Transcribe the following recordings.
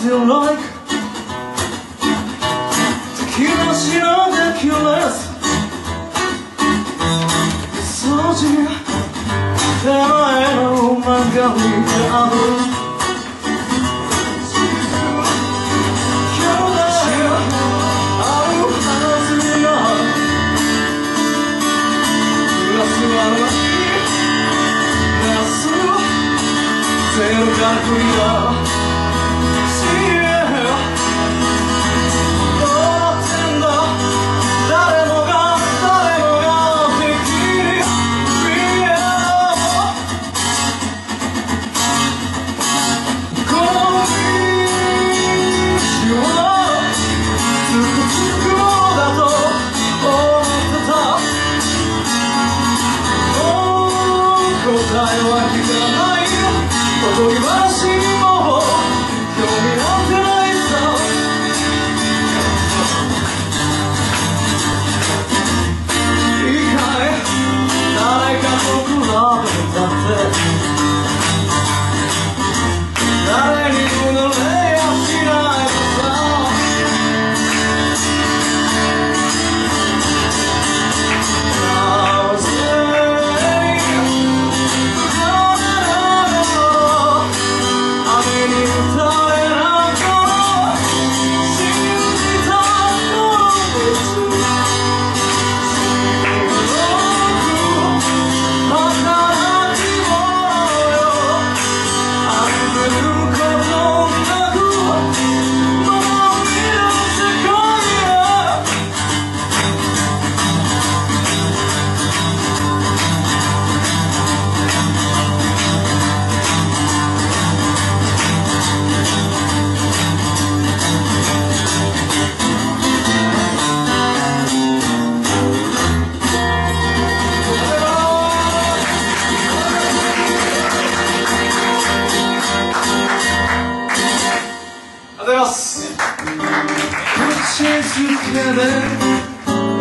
feel like キュレス掃除手前の曲がりがあるゼロから来るよ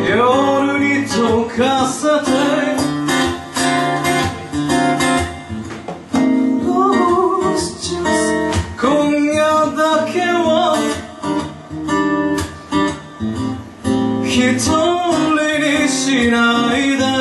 夜に溶かせて今夜だけは一人にしないで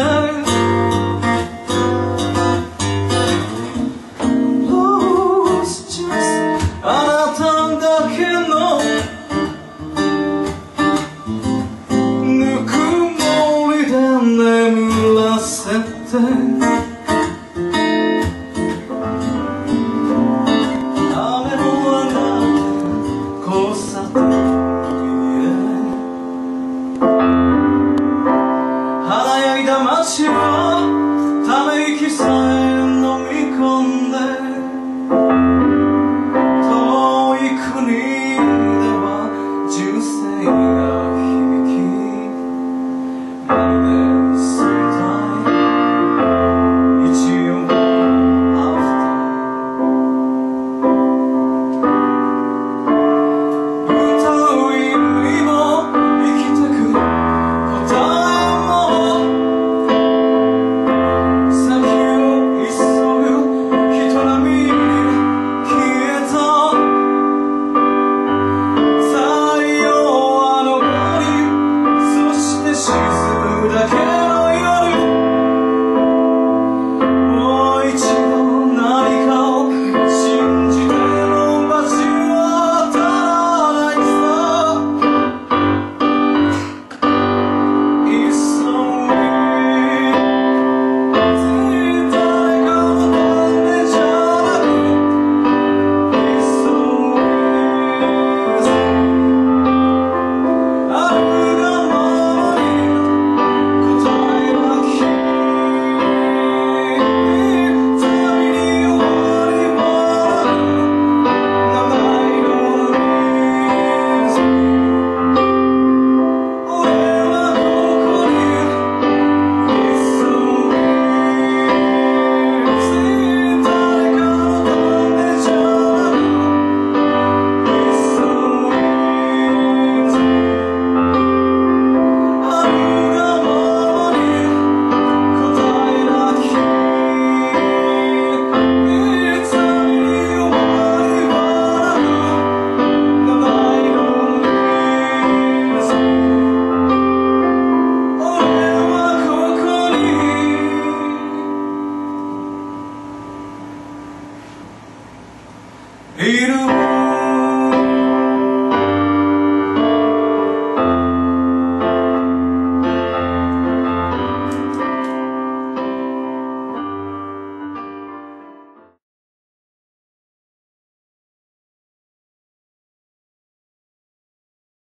いる